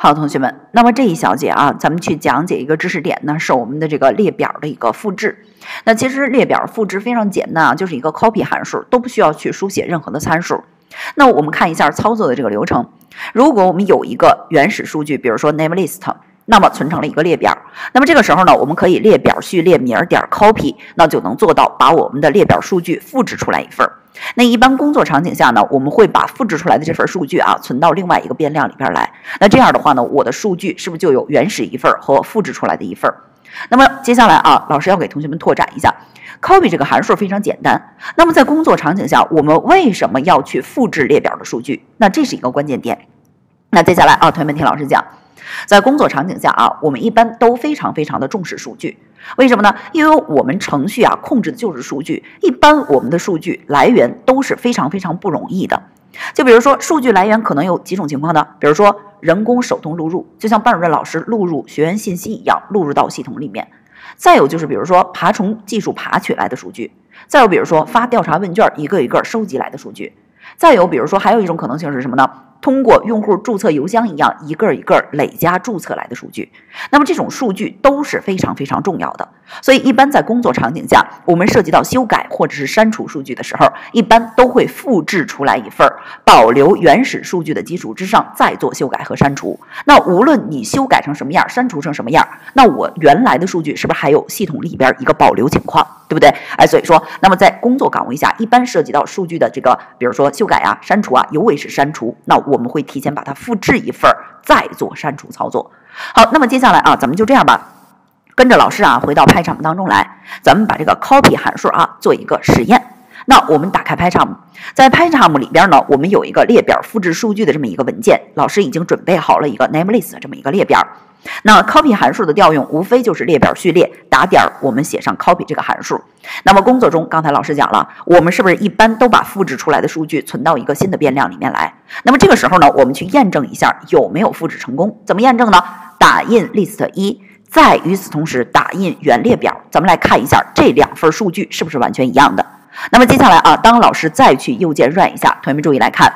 好，同学们，那么这一小节啊，咱们去讲解一个知识点呢，是我们的这个列表的一个复制。那其实列表复制非常简单啊，就是一个 copy 函数，都不需要去书写任何的参数。那我们看一下操作的这个流程。如果我们有一个原始数据，比如说 name list，那么存成了一个列表，那么这个时候呢，我们可以列表序列名点 copy，那就能做到把我们的列表数据复制出来一份儿。那一般工作场景下呢，我们会把复制出来的这份数据啊存到另外一个变量里边来。那这样的话呢，我的数据是不是就有原始一份和复制出来的一份？那么接下来啊，老师要给同学们拓展一下，copy 这个函数非常简单。那么在工作场景下，我们为什么要去复制列表的数据？那这是一个关键点。那接下来啊，同学们听老师讲。在工作场景下啊，我们一般都非常非常的重视数据，为什么呢？因为我们程序啊控制的就是数据，一般我们的数据来源都是非常非常不容易的。就比如说数据来源可能有几种情况呢？比如说人工手动录入，就像班主任老师录入学员信息一样录入到系统里面。再有就是比如说爬虫技术爬取来的数据，再有比如说发调查问卷一个一个收集来的数据，再有比如说还有一种可能性是什么呢？通过用户注册邮箱一样，一个一个累加注册来的数据，那么这种数据都是非常非常重要的。所以，一般在工作场景下，我们涉及到修改或者是删除数据的时候，一般都会复制出来一份，保留原始数据的基础之上再做修改和删除。那无论你修改成什么样，删除成什么样，那我原来的数据是不是还有系统里边一个保留情况，对不对？哎，所以说，那么在工作岗位下，一般涉及到数据的这个，比如说修改啊、删除啊，尤为是删除，那我们会提前把它复制一份，再做删除操作。好，那么接下来啊，咱们就这样吧。跟着老师啊，回到派场当中来，咱们把这个 copy 函数啊做一个实验。那我们打开 Pycharm，在 Pycharm 里边呢，我们有一个列表复制数据的这么一个文件，老师已经准备好了一个 namelist 这么一个列表。那 copy 函数的调用，无非就是列表序列打点儿，我们写上 copy 这个函数。那么工作中，刚才老师讲了，我们是不是一般都把复制出来的数据存到一个新的变量里面来？那么这个时候呢，我们去验证一下有没有复制成功？怎么验证呢？打印 list 一。再与此同时打印原列表，咱们来看一下这两份数据是不是完全一样的。那么接下来啊，当老师再去右键 run 一下，同学们注意来看，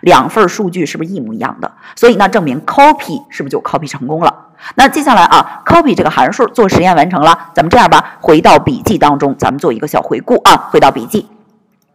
两份数据是不是一模一样的？所以那证明 copy 是不是就 copy 成功了？那接下来啊，copy 这个函数做实验完成了，咱们这样吧，回到笔记当中，咱们做一个小回顾啊。回到笔记，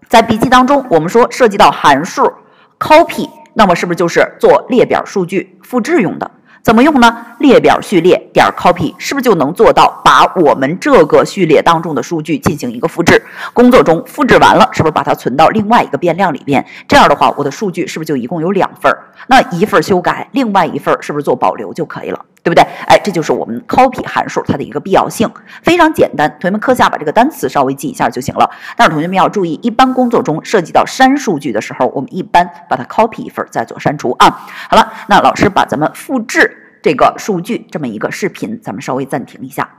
在笔记当中，我们说涉及到函数 copy，那么是不是就是做列表数据复制用的？怎么用呢？列表序列点 copy 是不是就能做到把我们这个序列当中的数据进行一个复制？工作中复制完了，是不是把它存到另外一个变量里边？这样的话，我的数据是不是就一共有两份？那一份修改，另外一份是不是做保留就可以了？对不对？哎，这就是我们 copy 函数它的一个必要性，非常简单。同学们课下把这个单词稍微记一下就行了。但是同学们要注意，一般工作中涉及到删数据的时候，我们一般把它 copy 一份再做删除啊。好了，那老师把咱们复制。这个数据这么一个视频，咱们稍微暂停一下。